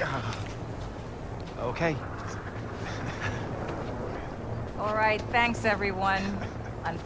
Uh, okay. All right, thanks everyone.